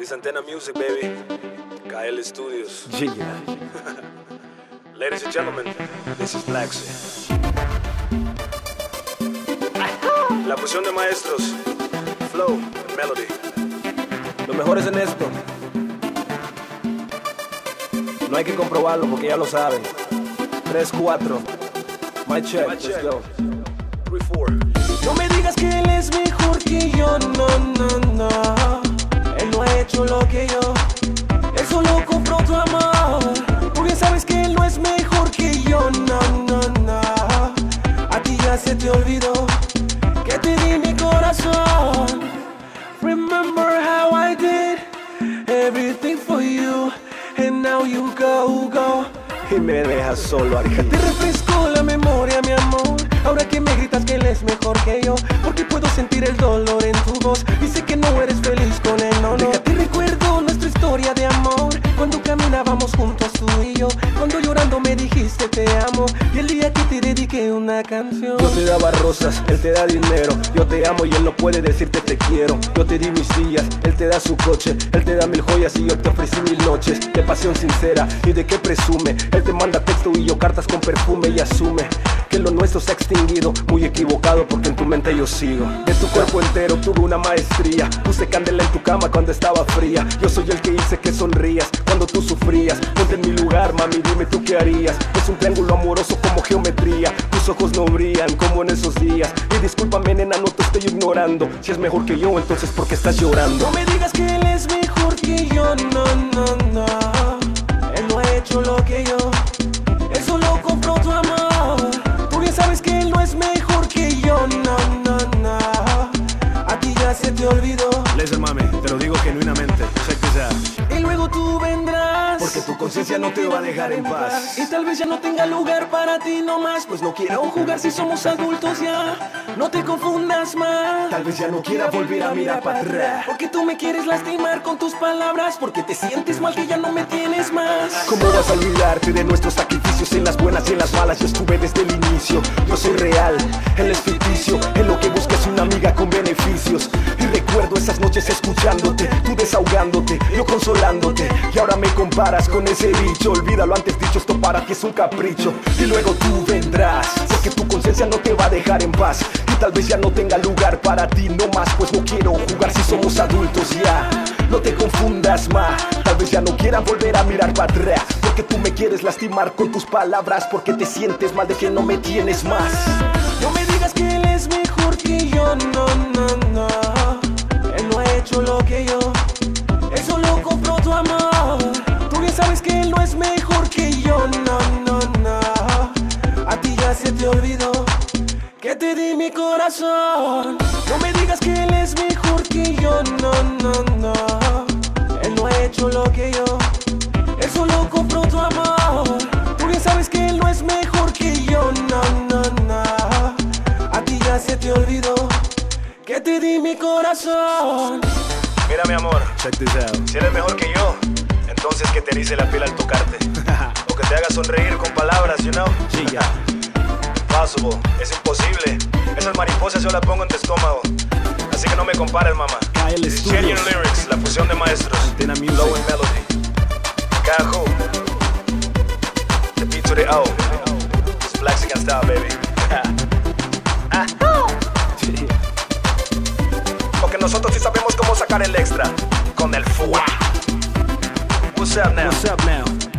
is Antenna Music, baby. KL Studios. Yeah. Ladies and gentlemen, this is Black Sea. La fusión de maestros, flow, and melody. Lo mejor es en esto. No hay que comprobarlo porque ya lo saben. 3, 4. My check. My Let's check. go. 3 4. No me digas que él es mejor que yo, no, no, no. No ha hecho lo que yo. Él solo compró tu amor. Porque sabes que él no es mejor que yo, no, no, no. A ti ya se te olvidó que te di mi corazón. Remember how I did everything for you, and now you go, go. Y me dejas solo, Arija. Te refresco la memoria, mi amor. Ahora que me gritas que él es mejor que yo, porque puedo sentir el dolor en tu voz. Dice que Cuando llorando me dijiste te amo, y el día que te dediqué una canción. Yo te daba rosas, él te da dinero. Yo te amo y él no puede decirte te quiero. Yo te di mis días, él te da su coche, él te da mil joyas y yo te ofrecí mil noches de pasión sincera. ¿Y de qué presume? Él te manda texto y yo cartas con perfume y asume que lo nuestro se ha extinguido. Muy equivocado porque en tu mente yo sigo. De tu cuerpo entero tuve una maestría. Puse candela en tu cama cuando estaba fría. Yo soy el que hice que sonrías cuando tú sufrías. Ponte en mi lugar, mami, dime tú qué harías. Es un triángulo amoroso como geometría. Tus ojos no brillan como en esos días. Y discúlpame, nena, no te estoy ignorando. Si es mejor que yo, entonces ¿por qué estás llorando? No me digas que él es mejor que yo, no, no, Y luego tú vendrás. Porque tu conciencia no te va a dejar en paz. Y tal vez ya no tenga lugar para ti nomás. Pues no quiero jugar si somos adultos ya. No te confundas más. Tal vez ya no quiera volver a mirar para atrás. Porque tú me quieres lastimar con tus palabras. Porque te sientes mal que ya no me tienes más. ¿Cómo vas a olvidarte de nuestros sacrificios en las buenas y en las malas? Yo estuve desde el inicio. Yo soy real, él es ficticio. En lo que busca es una amiga con beneficios. Y recuerdo esas noches escuchándote, desahogándote, yo consolándote. Y ahora me comparas con ese bicho. Olvida lo antes dicho, esto para ti es un capricho. Y luego tú vendrás, porque tu conciencia no te va a dejar en paz. Y tal vez ya no tenga lugar para ti, no más, pues no quiero jugar si somos adultos ya. No te confundas más, tal vez ya no quiera volver a mirar para atrás. Porque tú me quieres lastimar con tus palabras, porque te sientes mal de que no me tienes más. No me digas que él es mejor que yo, no, no, no. Yo, no, no, no. Él no ha hecho lo que yo. Él solo compró tu amor. Tú bien sabes que él no es mejor que yo, no, no, no. A ti ya se te olvidó que te di mi corazón. Mira mi amor, Check this out. si eres mejor que yo, entonces que te erice la piel al tocarte. o que te haga sonreír con palabras, you know. Yeah. Impossible, es imposible. Esas mariposas yo las pongo en tu estómago. Así que no me compares, mamá. Studios. Lyrics, la fusión de maestros. Antenna Music. Flow and melody. Cajo. The B to the O. It's Blaxican style, baby. Ah. Porque nosotros sí sabemos cómo sacar el extra. Con el FUA. What's up now? What's up now?